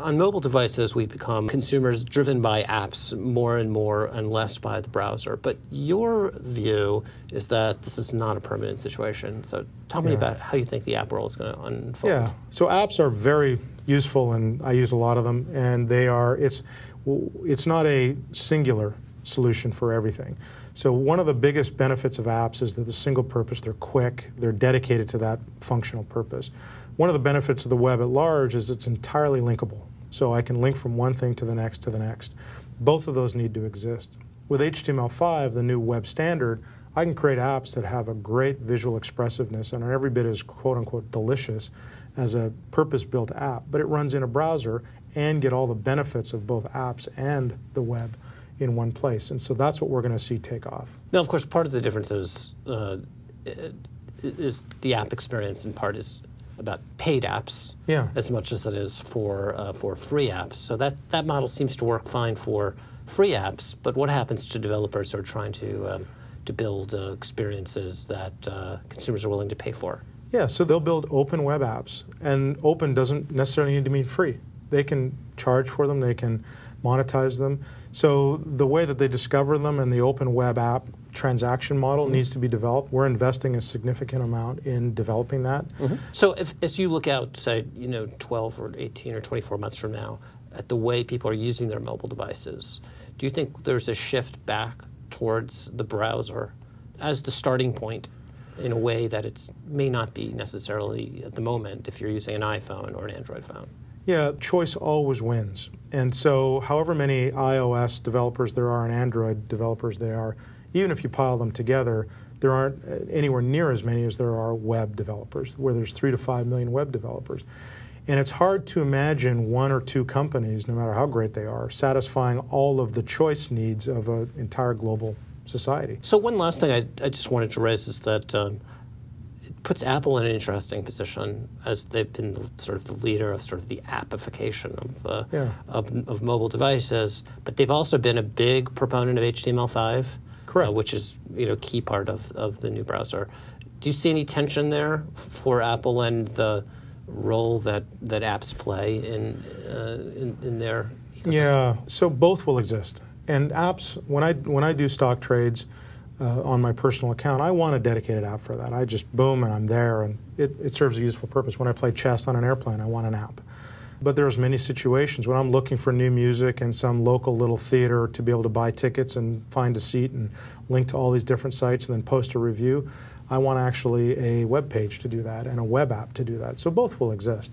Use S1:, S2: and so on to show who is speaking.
S1: On mobile devices, we've become consumers driven by apps more and more and less by the browser. But your view is that this is not a permanent situation. So tell me yeah. about how you think the app world is going to unfold.
S2: Yeah. So apps are very useful, and I use a lot of them. And they are it's it's not a singular solution for everything. So one of the biggest benefits of apps is that the single purpose, they're quick, they're dedicated to that functional purpose. One of the benefits of the web at large is it's entirely linkable. So I can link from one thing to the next to the next. Both of those need to exist. With HTML5, the new web standard, I can create apps that have a great visual expressiveness and are every bit as quote unquote delicious as a purpose built app, but it runs in a browser and get all the benefits of both apps and the web in one place. And so that's what we're going to see take off.
S1: Now, of course, part of the difference is, uh, is the app experience in part is about paid apps
S2: yeah.
S1: as much as it is for uh, for free apps. So that that model seems to work fine for free apps. But what happens to developers who are trying to um, to build uh, experiences that uh, consumers are willing to pay for?
S2: Yeah, so they'll build open web apps, and open doesn't necessarily need to mean free. They can charge for them. They can monetize them. So the way that they discover them and the open web app transaction model mm-hmm. needs to be developed. We're investing a significant amount in developing that.
S1: Mm-hmm. So if, as you look out, say, you know, 12 or 18 or 24 months from now, at the way people are using their mobile devices, do you think there's a shift back towards the browser as the starting point in a way that it may not be necessarily at the moment if you're using an iPhone or an Android phone?
S2: Yeah, choice always wins. And so, however many iOS developers there are and Android developers there are, even if you pile them together, there aren't uh, anywhere near as many as there are web developers, where there's three to five million web developers. And it's hard to imagine one or two companies, no matter how great they are, satisfying all of the choice needs of an entire global society.
S1: So, one last thing I, I just wanted to raise is that it puts Apple in an interesting position as they've been the, sort of the leader of sort of the appification of, uh, yeah. of, of mobile devices, but they've also been a big proponent of HTML5.
S2: Correct. Uh,
S1: which is you know key part of, of the new browser. Do you see any tension there for Apple and the role that, that apps play in, uh, in, in their ecosystem?
S2: Yeah, so both will exist. And apps, when I when I do stock trades uh, on my personal account, I want a dedicated app for that. I just boom and I'm there, and it, it serves a useful purpose. When I play chess on an airplane, I want an app. But there's many situations when I'm looking for new music in some local little theater to be able to buy tickets and find a seat and link to all these different sites and then post a review. I want actually a web page to do that and a web app to do that. So both will exist.